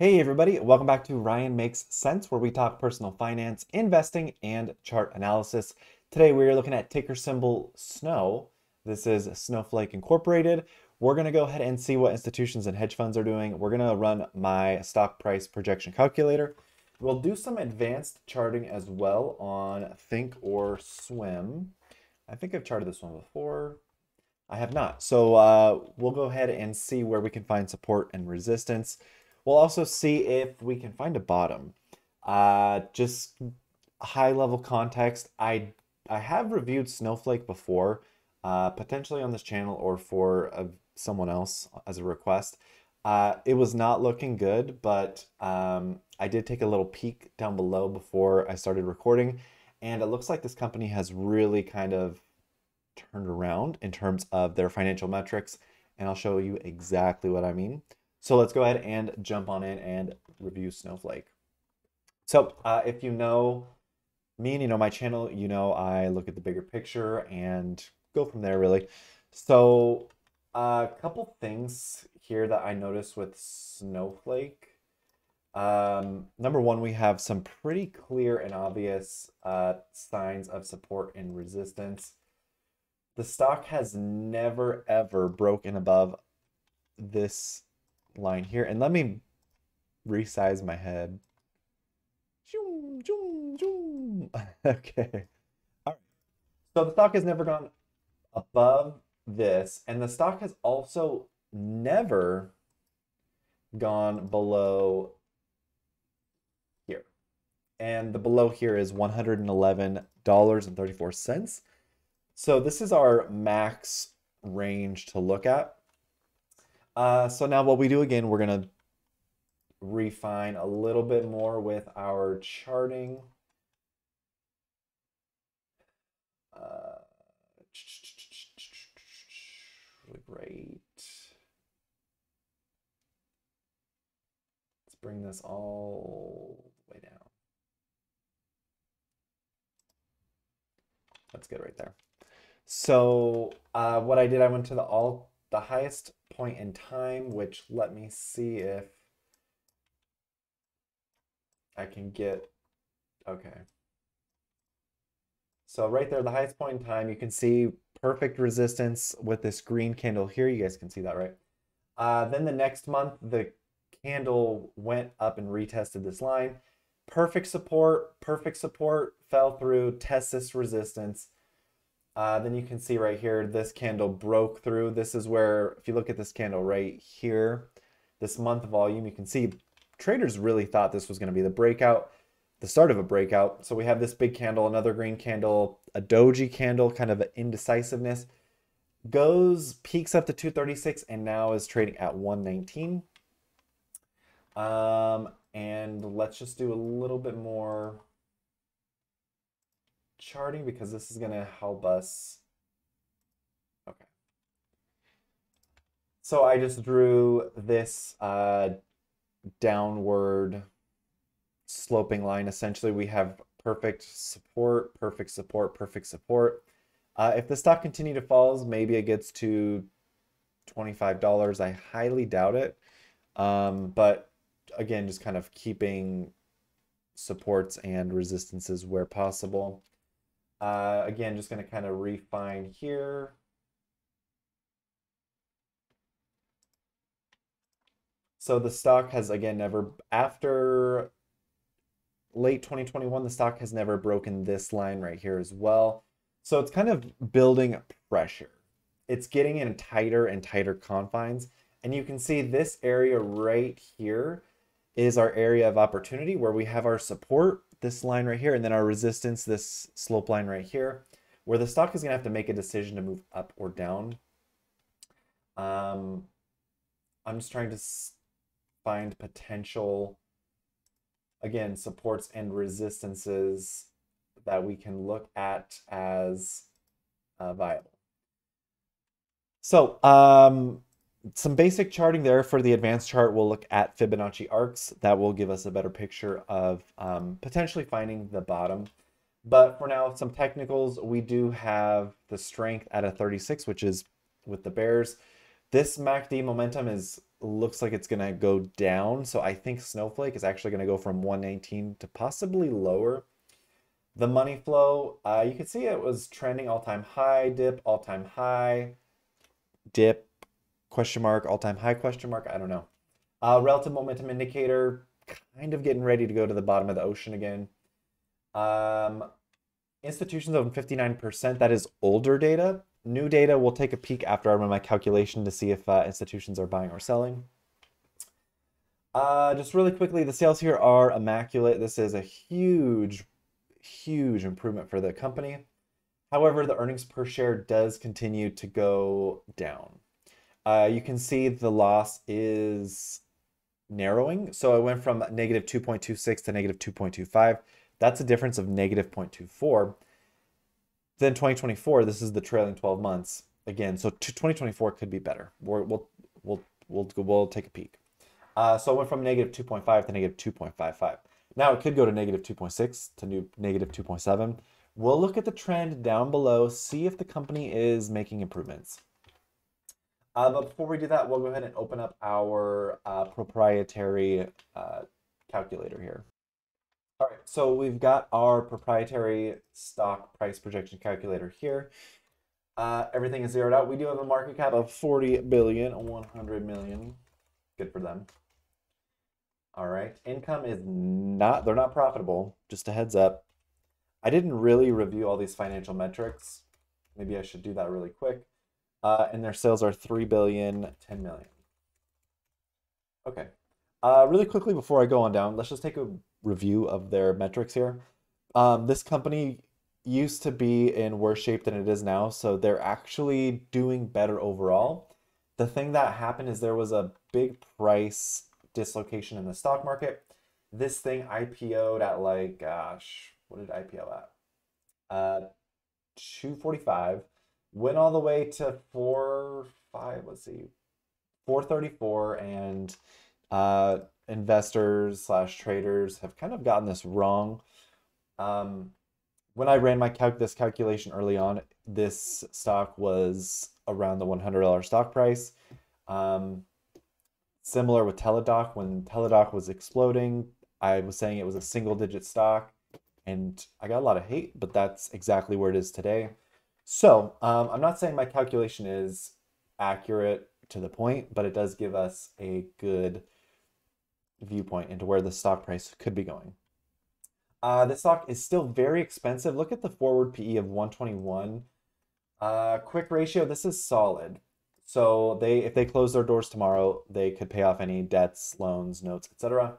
Hey everybody, welcome back to Ryan Makes Cents, where we talk personal finance, investing, and chart analysis. Today we are looking at ticker symbol SNOW. This is Snowflake Incorporated. We're going to go ahead and see what institutions and hedge funds are doing. We're going to run my stock price projection calculator. We'll do some advanced charting as well on Think or Swim. I think I've charted this one before. I have not. So uh, we'll go ahead and see where we can find support and resistance. We'll also see if we can find a bottom. Uh, just high level context. I I have reviewed Snowflake before, uh, potentially on this channel or for uh, someone else as a request. Uh, it was not looking good, but um, I did take a little peek down below before I started recording, and it looks like this company has really kind of turned around in terms of their financial metrics, and I'll show you exactly what I mean. So let's go ahead and jump on in and review Snowflake. So uh, if you know me and you know my channel, you know I look at the bigger picture and go from there really. So a uh, couple things here that I noticed with Snowflake. Um, number one, we have some pretty clear and obvious uh, signs of support and resistance. The stock has never ever broken above this line here. And let me resize my head. okay. All right. So the stock has never gone above this, and the stock has also never gone below here. And the below here is $111.34. So this is our max range to look at. Uh, so now what we do again, we're going to refine a little bit more with our charting. Uh, great. Let's bring this all the way down. That's good right there. So uh, what I did, I went to the all the highest point in time, which let me see if I can get, okay. So right there, the highest point in time, you can see perfect resistance with this green candle here. You guys can see that, right? Uh, then the next month, the candle went up and retested this line. Perfect support, perfect support, fell through, test this resistance. Uh, then you can see right here, this candle broke through. This is where, if you look at this candle right here, this month volume, you can see traders really thought this was going to be the breakout, the start of a breakout. So we have this big candle, another green candle, a doji candle, kind of an indecisiveness. Goes, peaks up to 236 and now is trading at 119. Um, and let's just do a little bit more charting because this is going to help us. Okay. So I just drew this uh, downward sloping line. Essentially, we have perfect support, perfect support, perfect support. Uh, if the stock continue to falls, maybe it gets to $25. I highly doubt it. Um, but again, just kind of keeping supports and resistances where possible. Uh, again, just going to kind of refine here. So the stock has, again, never, after late 2021, the stock has never broken this line right here as well. So it's kind of building pressure. It's getting in tighter and tighter confines. And you can see this area right here is our area of opportunity where we have our support this line right here, and then our resistance, this slope line right here, where the stock is going to have to make a decision to move up or down. Um, I'm just trying to find potential, again, supports and resistances that we can look at as uh, viable. So um, some basic charting there for the advanced chart. We'll look at Fibonacci arcs. That will give us a better picture of um, potentially finding the bottom. But for now, some technicals. We do have the strength at a 36, which is with the bears. This MACD momentum is looks like it's going to go down. So I think Snowflake is actually going to go from 119 to possibly lower. The money flow, uh, you can see it was trending all-time high, dip, all-time high, dip, question mark, all-time high question mark. I don't know. Uh, relative momentum indicator, kind of getting ready to go to the bottom of the ocean again. Um, institutions own 59%. That is older data. New data, we'll take a peek after I run my calculation to see if uh, institutions are buying or selling. Uh, just really quickly, the sales here are immaculate. This is a huge, huge improvement for the company. However, the earnings per share does continue to go down. Uh, you can see the loss is narrowing. So it went from negative 2.26 to negative 2.25. That's a difference of negative 0.24. Then 2024, this is the trailing 12 months. Again, so 2024 could be better. we will we'll, we'll, we'll take a peek. Uh, so it went from negative 2.5 to negative 2.55. Now it could go to negative 2.6 to new negative 2.7. We'll look at the trend down below, see if the company is making improvements. Uh, but before we do that, we'll go ahead and open up our uh, proprietary uh, calculator here. All right, so we've got our proprietary stock price projection calculator here. Uh, everything is zeroed out. We do have a market cap of 40 billion, 100 million. Good for them. All right, income is not, they're not profitable, just a heads up. I didn't really review all these financial metrics. Maybe I should do that really quick. Uh, and their sales are 3 billion, 10 million. Okay. Uh, really quickly before I go on down, let's just take a review of their metrics here. Um, this company used to be in worse shape than it is now, so they're actually doing better overall. The thing that happened is there was a big price dislocation in the stock market. This thing IPO'd at like, gosh, what did IPO at? Uh, 245 went all the way to four five let's see 434 and uh investors slash traders have kind of gotten this wrong. Um when i ran my calc this calculation early on this stock was around the $100 stock price. Um similar with Teladoc when Teladoc was exploding i was saying it was a single digit stock and i got a lot of hate but that's exactly where it is today so um, I'm not saying my calculation is accurate to the point, but it does give us a good viewpoint into where the stock price could be going. Uh, the stock is still very expensive. Look at the forward PE of 121. Uh, quick ratio, this is solid. So they, if they close their doors tomorrow, they could pay off any debts, loans, notes, etc.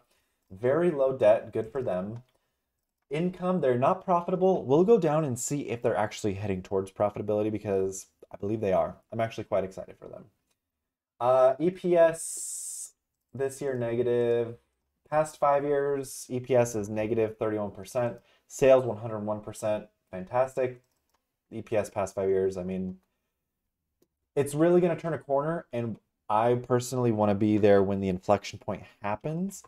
Very low debt, good for them income, they're not profitable. We'll go down and see if they're actually heading towards profitability because I believe they are. I'm actually quite excited for them. Uh, EPS this year negative. Past five years, EPS is negative 31%. Sales 101%. Fantastic. EPS past five years, I mean, it's really going to turn a corner. And I personally want to be there when the inflection point happens.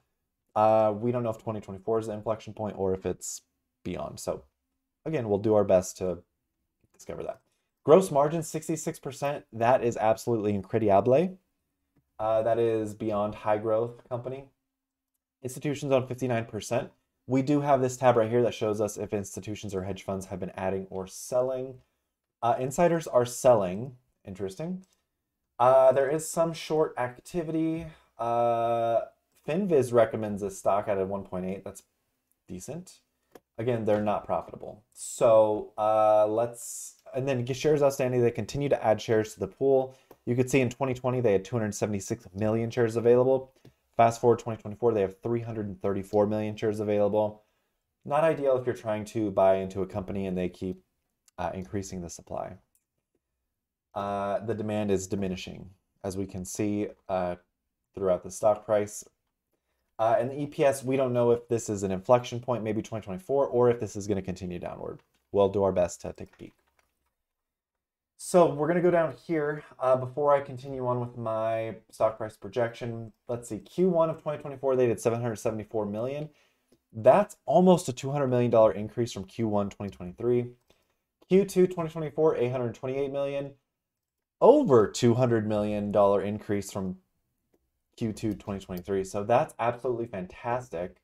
Uh, we don't know if 2024 is the inflection point or if it's beyond. So again, we'll do our best to discover that. Gross margin 66%. That is absolutely incredible. Uh, that is beyond high growth company. Institutions on 59%. We do have this tab right here that shows us if institutions or hedge funds have been adding or selling. Uh, insiders are selling. Interesting. Uh, there is some short activity. Uh, Finviz recommends this stock at a 1.8. That's decent. Again, they're not profitable. So uh, let's, and then shares outstanding, they continue to add shares to the pool. You could see in 2020, they had 276 million shares available. Fast forward 2024, they have 334 million shares available. Not ideal if you're trying to buy into a company and they keep uh, increasing the supply. Uh, the demand is diminishing, as we can see uh, throughout the stock price. Uh, and the EPS, we don't know if this is an inflection point, maybe 2024, or if this is going to continue downward. We'll do our best to take a peek. So we're going to go down here. Uh, before I continue on with my stock price projection, let's see, Q1 of 2024, they did 774 million. That's almost a $200 million increase from Q1 2023. Q2 2024, 828 million. Over $200 million increase from Q2 2023. So that's absolutely fantastic.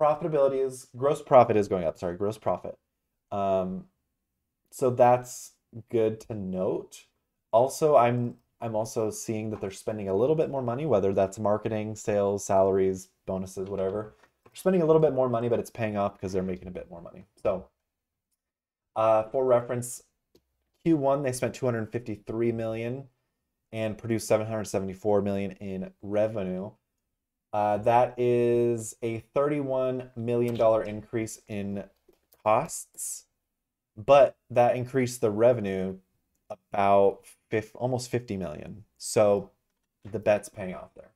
Profitability is gross profit is going up. Sorry, gross profit. Um, so that's good to note. Also, I'm I'm also seeing that they're spending a little bit more money, whether that's marketing, sales, salaries, bonuses, whatever. They're spending a little bit more money, but it's paying off because they're making a bit more money. So, uh, for reference, Q1 they spent 253 million and produced 774 million in revenue. Uh, that is a 31 million dollar increase in costs, but that increased the revenue about almost 50 million. So the bet's paying off there.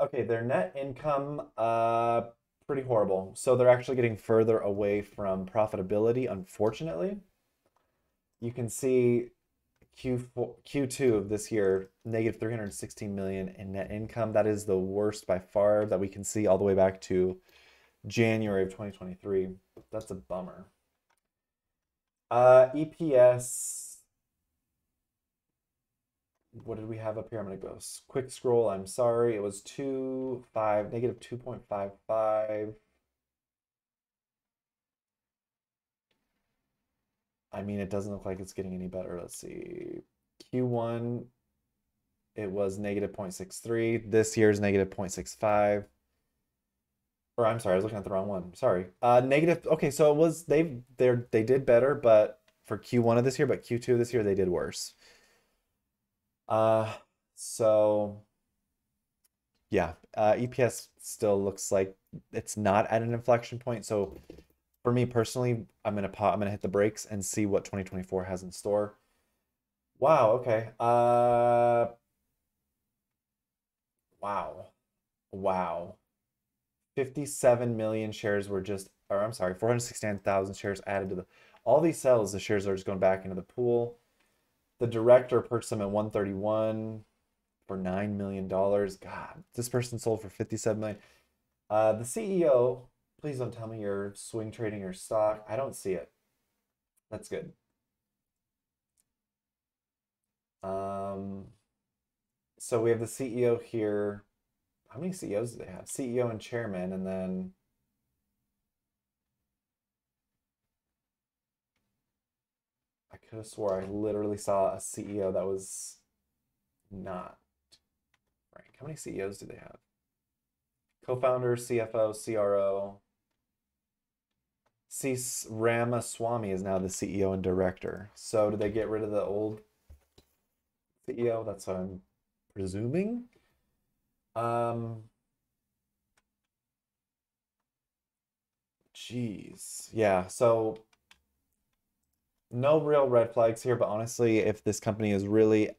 Okay, their net income, uh, pretty horrible. So they're actually getting further away from profitability, unfortunately. You can see Q4, Q2 of this year, negative 316 million in net income. That is the worst by far that we can see all the way back to January of 2023. That's a bummer. Uh, EPS what did we have up here? I'm to go quick scroll. I'm sorry. It was 2, 5, negative 2.55. I mean, it doesn't look like it's getting any better. Let's see. Q1, it was negative 0.63. This year's negative 0.65. Or I'm sorry, I was looking at the wrong one. Sorry. Uh, negative. Okay, so it was they they they did better, but for Q1 of this year, but Q2 of this year they did worse. Uh, so yeah, uh, EPS still looks like it's not at an inflection point. So for me personally, I'm gonna pop, I'm gonna hit the brakes and see what 2024 has in store. Wow. Okay. Uh. Wow. Wow. 57 million shares were just, or I'm sorry, 469,000 shares added to the, all these sales, the shares are just going back into the pool. The director purchased them at 131 for $9 million. God, this person sold for 57 million. Uh, the CEO, please don't tell me you're swing trading your stock. I don't see it. That's good. Um, so we have the CEO here. How many CEOs do they have? CEO and chairman, and then I could have swore I literally saw a CEO that was not right. How many CEOs do they have? Co-founder, CFO, CRO. C. Ramaswamy is now the CEO and director. So did they get rid of the old CEO? That's what I'm presuming. Um, jeez. Yeah, so no real red flags here, but honestly, if this company is really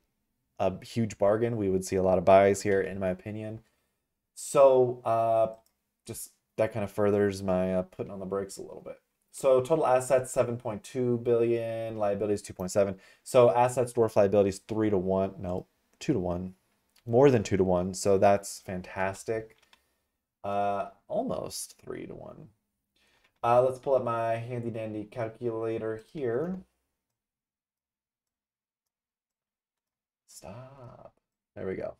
a huge bargain, we would see a lot of buys here, in my opinion. So, uh, just that kind of furthers my uh, putting on the brakes a little bit. So total assets 7.2 billion, liabilities 2.7. So assets dwarf liabilities 3 to 1. No, 2 to 1. More than 2 to 1. So that's fantastic. Uh almost 3 to 1. Uh, let's pull up my handy dandy calculator here. Stop. There we go.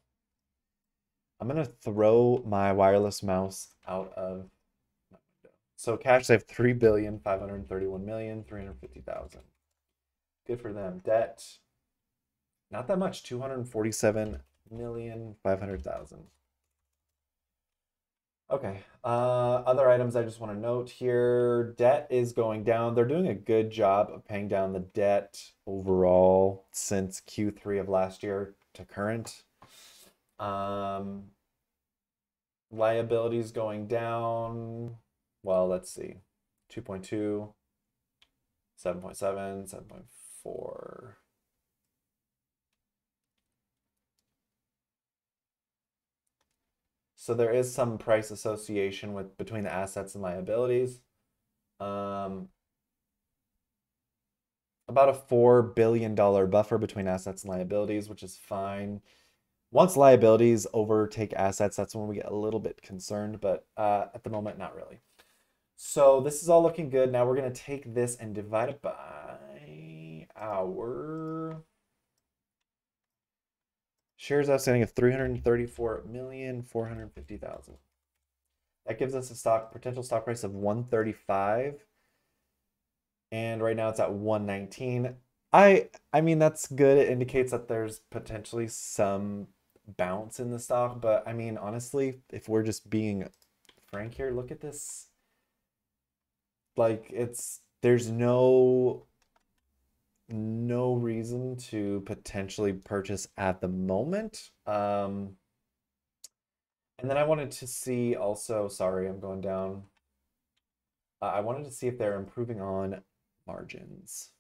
I'm going to throw my wireless mouse out of so cash, they have 3,531,350,000. Good for them. Debt, not that much, 247,500,000. Okay. Uh, other items I just want to note here. Debt is going down. They're doing a good job of paying down the debt overall since Q3 of last year to current. Um, liabilities going down. Well, let's see. 2.2, 7.7, 7.4. So there is some price association with between the assets and liabilities. Um, about a $4 billion buffer between assets and liabilities, which is fine. Once liabilities overtake assets, that's when we get a little bit concerned, but uh, at the moment, not really. So this is all looking good. Now we're going to take this and divide it by our Shares outstanding of 334,450,000. That gives us a stock potential stock price of 135 and right now it's at 119. I I mean that's good. It indicates that there's potentially some bounce in the stock, but I mean honestly, if we're just being frank here, look at this. Like it's there's no no reason to potentially purchase at the moment. Um and then I wanted to see also, sorry, I'm going down. Uh, I wanted to see if they're improving on margins.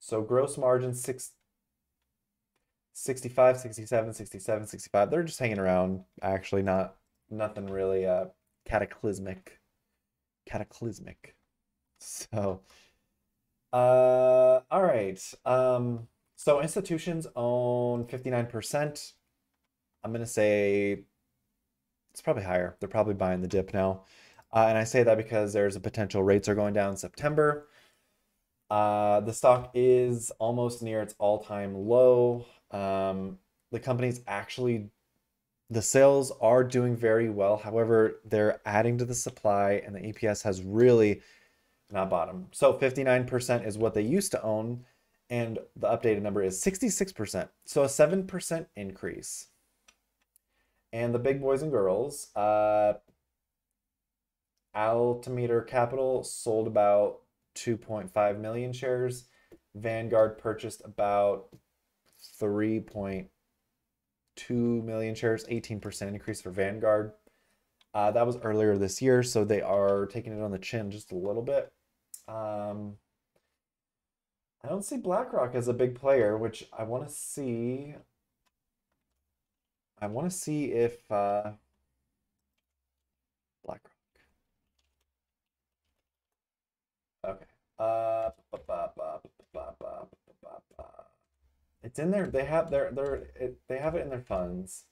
So gross margin six, 65, 67, 67, 65. They're just hanging around. Actually, not nothing really uh, cataclysmic. Cataclysmic. So, uh, all right. Um, so institutions own 59%. I'm going to say it's probably higher. They're probably buying the dip now. Uh, and I say that because there's a potential rates are going down in September. Uh, the stock is almost near its all-time low. Um, the company's actually the sales are doing very well. However, they're adding to the supply, and the EPS has really not bottom. So 59% is what they used to own, and the updated number is 66%. So a 7% increase. And the big boys and girls, uh, Altimeter Capital sold about 2.5 million shares. Vanguard purchased about 3.2 million shares, 18% increase for Vanguard. Uh, that was earlier this year, so they are taking it on the chin just a little bit. Um, I don't see BlackRock as a big player, which I want to see. I want to see if uh, BlackRock. Okay. Uh, it's in there. They have their their it, they have it in their funds.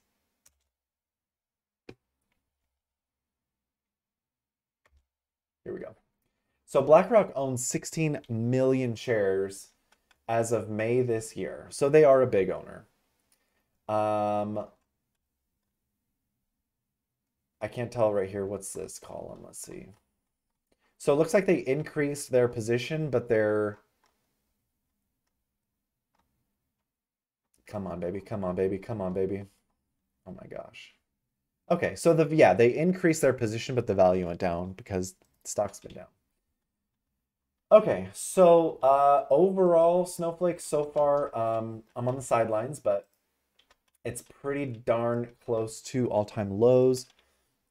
Here we go. So BlackRock owns 16 million shares as of May this year. So they are a big owner. Um, I can't tell right here. What's this column? Let's see. So it looks like they increased their position, but they're... Come on, baby. Come on, baby. Come on, baby. Oh my gosh. Okay, so the yeah, they increased their position, but the value went down because stock's been down. Okay, so uh, overall, Snowflake so far, um, I'm on the sidelines, but it's pretty darn close to all-time lows.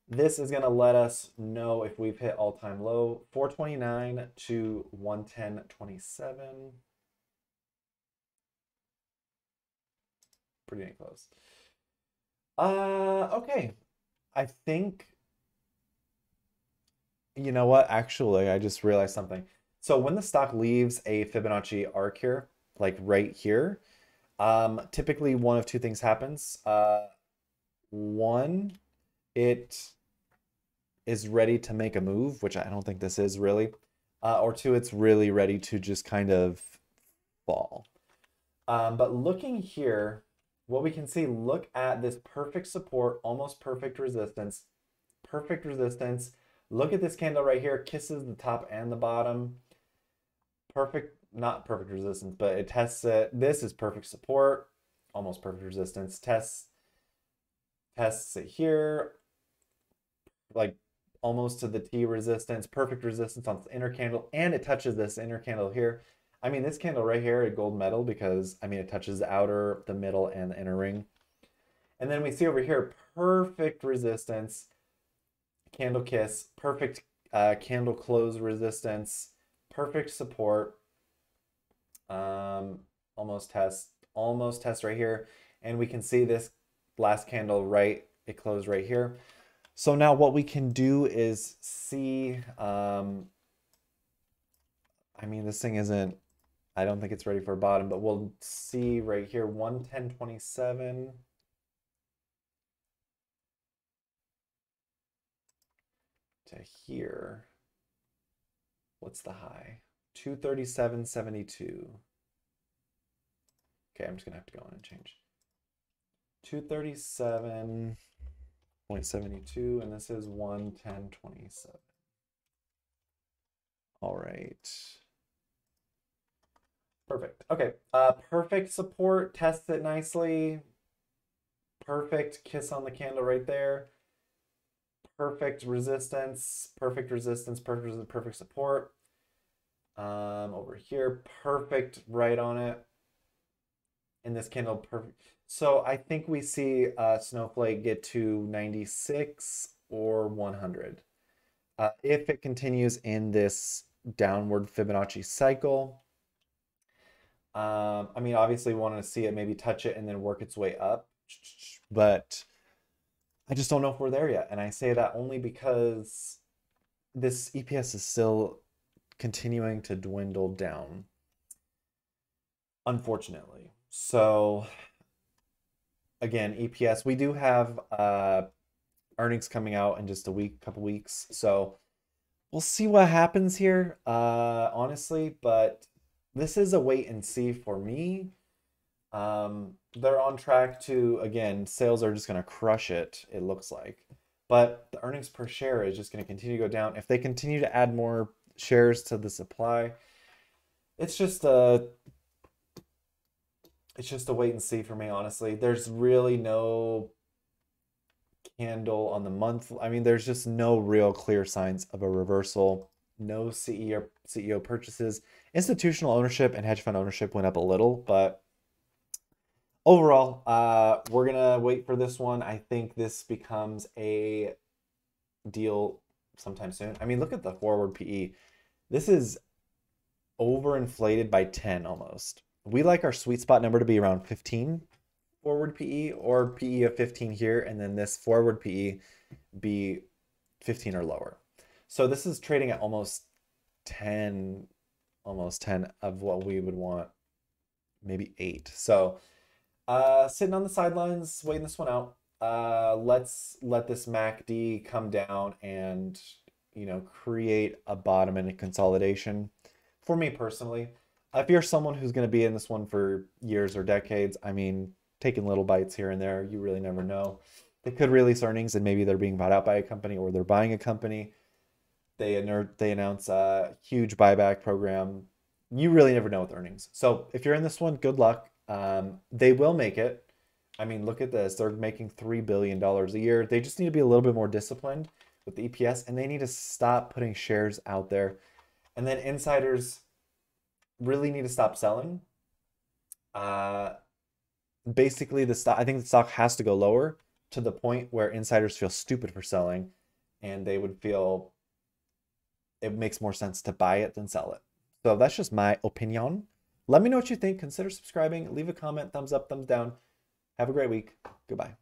This is going to let us know if we've hit all-time low, 429 to 110.27. Pretty dang close. Uh, okay. I think, you know what? Actually, I just realized something. So when the stock leaves a Fibonacci arc here, like right here, um, typically one of two things happens. Uh, one, it is ready to make a move, which I don't think this is really, uh, or two, it's really ready to just kind of fall. Um, but looking here, what we can see, look at this perfect support, almost perfect resistance, perfect resistance. Look at this candle right here, kisses the top and the bottom. Perfect, not perfect resistance, but it tests it. This is perfect support, almost perfect resistance. Tests, tests it here, like almost to the T resistance, perfect resistance on the inner candle, and it touches this inner candle here. I mean, this candle right here, a gold medal, because, I mean, it touches the outer, the middle, and the inner ring. And then we see over here, perfect resistance, candle kiss, perfect uh, candle close resistance, perfect support, um, almost test, almost test right here. And we can see this last candle right, it closed right here. So now what we can do is see, um, I mean, this thing isn't, I don't think it's ready for a bottom, but we'll see right here, 110.27. To here, what's the high? 237.72. Okay, I'm just gonna have to go in and change. 237.72, and this is 110.27. All right. Perfect. Okay. Uh, perfect support. Tests it nicely. Perfect kiss on the candle right there. Perfect resistance. Perfect resistance. Perfect, perfect support. Um, over here, perfect right on it. In this candle, perfect. So I think we see uh, Snowflake get to 96 or 100. Uh, if it continues in this downward Fibonacci cycle, um, I mean, obviously, we want to see it maybe touch it and then work its way up, but I just don't know if we're there yet. And I say that only because this EPS is still continuing to dwindle down, unfortunately. So, again, EPS, we do have uh, earnings coming out in just a week, couple weeks. So, we'll see what happens here, uh, honestly. But this is a wait and see for me. Um, they're on track to, again, sales are just going to crush it, it looks like. But the earnings per share is just going to continue to go down. If they continue to add more shares to the supply, it's just a it's just a wait and see for me honestly there's really no candle on the month i mean there's just no real clear signs of a reversal no ceo ceo purchases. Institutional ownership and hedge fund ownership went up a little but overall uh we're gonna wait for this one. I think this becomes a deal sometime soon. I mean look at the forward pe this is overinflated by 10 almost. We like our sweet spot number to be around 15 forward PE or PE of 15 here, and then this forward PE be 15 or lower. So this is trading at almost 10, almost 10 of what we would want, maybe eight. So uh, sitting on the sidelines, waiting this one out. Uh, let's let this MACD come down and you know create a bottom and a consolidation. For me personally, if you're someone who's going to be in this one for years or decades, I mean, taking little bites here and there, you really never know. They could release earnings and maybe they're being bought out by a company or they're buying a company. They they announce a huge buyback program. You really never know with earnings. So if you're in this one, good luck. Um, they will make it. I mean, look at this. They're making $3 billion a year. They just need to be a little bit more disciplined with the EPS and they need to stop putting shares out there. And then insiders really need to stop selling. Uh, basically, the stock. I think the stock has to go lower to the point where insiders feel stupid for selling, and they would feel it makes more sense to buy it than sell it. So that's just my opinion. Let me know what you think. Consider subscribing. Leave a comment, thumbs up, thumbs down. Have a great week. Goodbye.